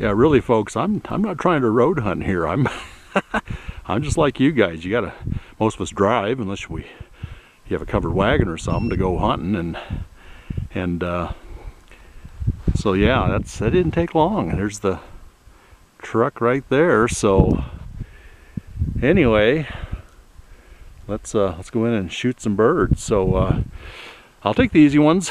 Yeah, really, folks, I'm I'm not trying to road hunt here. I'm I'm just like you guys. You gotta most of us drive unless we you have a covered wagon or something to go hunting and and uh, so yeah, that's that didn't take long. There's the truck right there. So anyway, let's uh, let's go in and shoot some birds. So uh, I'll take the easy ones.